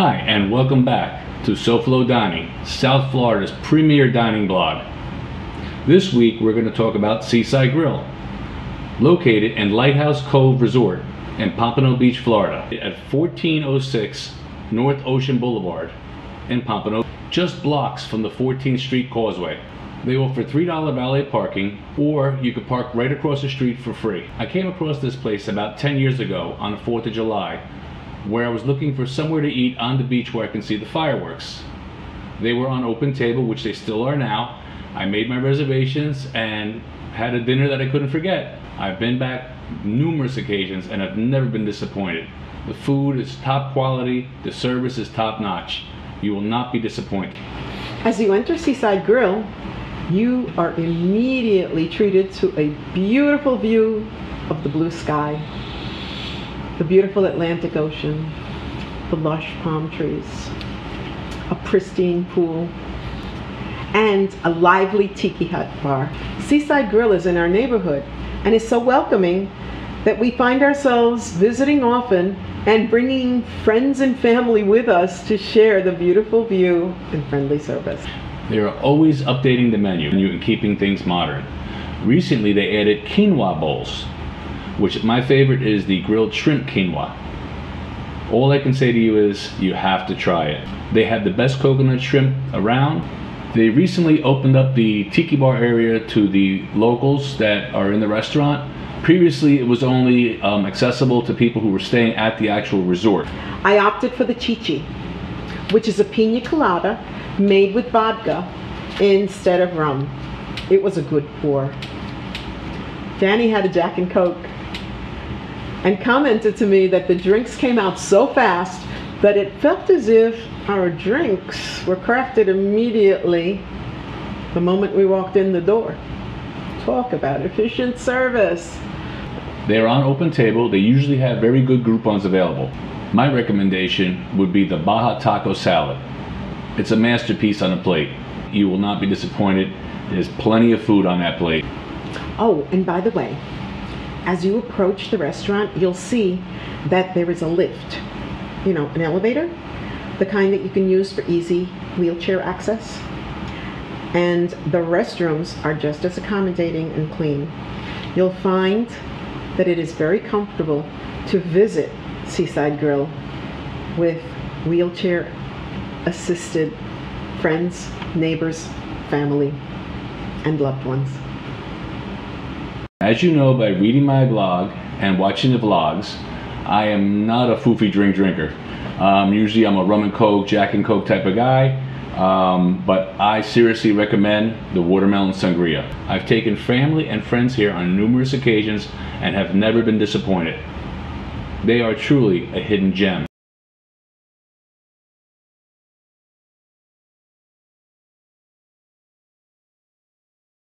Hi, and welcome back to SoFlo Dining, South Florida's premier dining blog. This week we're going to talk about Seaside Grill, located in Lighthouse Cove Resort in Pompano Beach, Florida, at 1406 North Ocean Boulevard in Pompano, just blocks from the 14th Street Causeway. They offer $3 valet parking, or you could park right across the street for free. I came across this place about 10 years ago on the 4th of July, where I was looking for somewhere to eat on the beach where I can see the fireworks. They were on OpenTable, which they still are now. I made my reservations and had a dinner that I couldn't forget. I've been back numerous occasions and I've never been disappointed. The food is top quality, the service is top notch. You will not be disappointed. As you enter Seaside Grill, you are immediately treated to a beautiful view of the blue sky, the beautiful Atlantic Ocean, the lush palm trees, a pristine pool, and a lively tiki hut bar. Seaside Grill is in our neighborhood and is so welcoming that we find ourselves visiting often and bringing friends and family with us to share the beautiful view and friendly service. They are always updating the menu and keeping things modern. Recently, they added quinoa bowls, which my favorite is the grilled shrimp quinoa. All I can say to you is you have to try it. They have the best coconut shrimp around. They recently opened up the tiki bar area to the locals that are in the restaurant. Previously, it was only um, accessible to people who were staying at the actual resort. I opted for the chichi, which is a pina colada made with vodka instead of rum. It was a good pour. Danny had a Jack and Coke and commented to me that the drinks came out so fast that it felt as if our drinks were crafted immediately the moment we walked in the door. Talk about efficient service. They are on OpenTable. They usually have very good Groupons available. My recommendation would be the Baja Taco Salad. It's a masterpiece on a plate. You will not be disappointed. There's plenty of food on that plate. Oh, and by the way, as you approach the restaurant, you'll see that there is a lift. You know, an elevator, the kind that you can use for easy wheelchair access. And the restrooms are just as accommodating and clean. You'll find that it is very comfortable to visit Seaside Grill with wheelchair assisted friends, neighbors, family, and loved ones. As you know by reading my blog and watching the vlogs, I am not a foofy drink drinker. Um, usually I'm a rum and coke, jack and coke type of guy, um, but I seriously recommend the watermelon sangria. I've taken family and friends here on numerous occasions and have never been disappointed. They are truly a hidden gem.